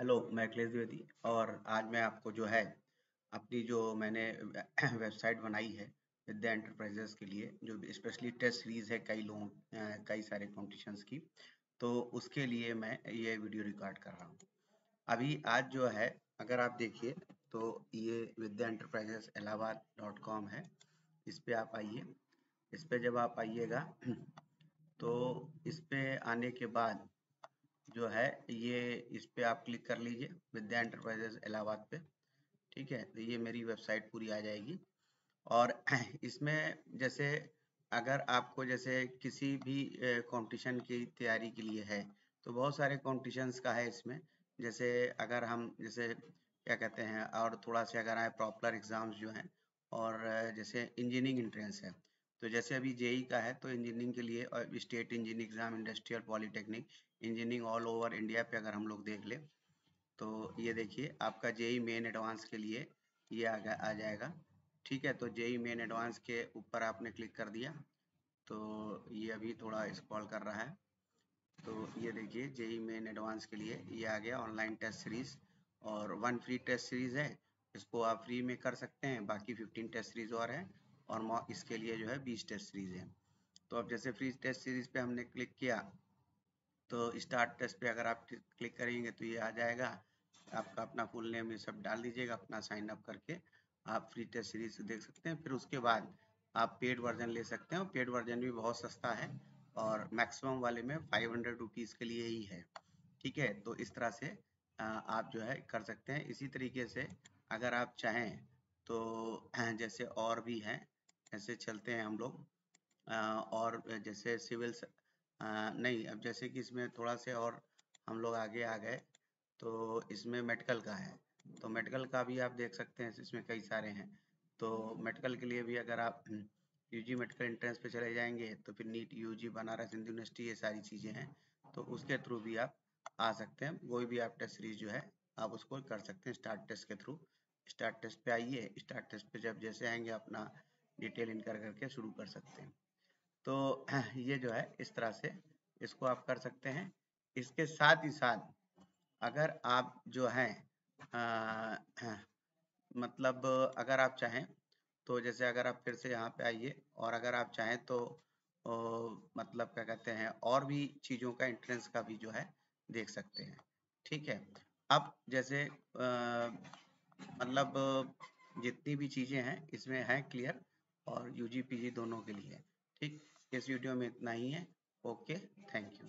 Hello, मैं अखिलेश द्विवेदी और आज मैं आपको जो है, अपनी जो मैंने वेबसाइट बनाई है विद्या एंटरप्राइजेस के लिए, जो स्पेशली टेस्ट सीरीज़ है कई लोगों कई सारे कॉम्पिटिशन्स की तो उसके लिए मैं ये वीडियो रिकॉर्ड कर रहा हूँ। अभी आज जो है, अगर आप देखिए तो ये Vidya enterprises Allahabad dot com है, इस पर आप आइए। इस पर जब आप आइएगा तो इस पर आने के बाद जो है, ये इस पे आप क्लिक कर लीजिए, विद्या एंटरप्राइजेस इलाहाबाद पे, ठीक है? तो ये मेरी वेबसाइट पूरी आ जाएगी। और इसमें जैसे अगर आपको जैसे किसी भी कंपटीशन की तैयारी के लिए है तो बहुत सारे कॉम्पिटिशन्स का है इसमें। जैसे अगर हम, जैसे क्या कहते हैं, और थोड़ा सा अगर आए पॉपुलर एग्ज़ाम्स जो हैं, और, जैसे इंजीनियरिंग इंट्रेंस है तो जैसे अभी जेई का है तो इंजीनियरिंग के लिए state engineering exam industrial polytechnic engineering all over India पे अगर हम लोग देख ले तो ये देखिए आपका जेई मेन एडवांस के लिए ये आ, आ जाएगा। ठीक है तो जेई मेन एडवांस के ऊपर आपने क्लिक कर दिया तो ये अभी थोड़ा स्क्रॉल कर रहा है। तो ये देखिए जेई मेन एडवांस के लिए ये आ गया ऑनलाइन टेस्ट सीरीज़ और वन फ्री टेस्ट सीरीज़ है इसको आप फ्री में कर सकते हैं बाकी फिफ्टीन टेस्ट सीरीज़ और है। और इसके लिए जो है बीस टेस्ट सीरीज़ है। तो अब जैसे फ्री टेस्ट सीरीज़ पे हमने क्लिक किया तो स्टार्ट टेस्ट पे अगर आप क्लिक करेंगे तो ये आ जाएगा। आपका अपना फुल नेम ये सब डाल दीजिएगा, अपना साइन अप करके आप फ्री टेस्ट सीरीज़ देख सकते हैं। फिर उसके बाद आप पेड वर्जन ले सकते हैं पेड वर्जन भी बहुत सस्ता है और मैक्सिमम वाले में फाइव हंड्रेड के लिए ही है। ठीक है? तो इस तरह से आप जो है कर सकते हैं। इसी तरीके से अगर आप चाहें तो जैसे और भी हैं ऐसे चलते हैं हम लोग। और जैसे सिविल नहीं, अब जैसे कि इसमें थोड़ा से और हम लोग आगे आ गए तो इसमें मेडिकल का है। तो मेडिकल का भी आप देख सकते हैं, इसमें कई सारे हैं। तो मेडिकल के लिए भी अगर आप यूजी मेडिकल एंट्रेंस पे चले जाएँगे तो फिर NEET, UG, Banaras, Hindu university ये सारी चीज़ें हैं। तो उसके थ्रू भी आप आ सकते हैं। कोई भी आप टेस्ट सीरीज़ जो है, आप उसको कर सकते हैं स्टार्ट टेस्ट के थ्रू। स्टार्ट टेस्ट पे आइए। स्टार्ट टेस्ट पे जब जैसे आएँगे अपना डिटेल इनकर करके शुरू कर सकते हैं। तो ये जो है इस तरह से इसको आप कर सकते हैं। इसके साथ ही साथ अगर आप जो हैं मतलब अगर आप चाहें तो जैसे अगर आप फिर से यहाँ पे आइए और अगर आप चाहें तो ओ, मतलब क्या कहते हैं और भी चीज़ों का एंट्रेंस का भी जो है देख सकते हैं। ठीक है? अब जैसे आ, मतलब जितनी भी चीज़ें हैं इसमें हैं क्लियर और यूजी पीजी दोनों के लिए। ठीक? इस वीडियो में इतना ही है। Okay, thank you.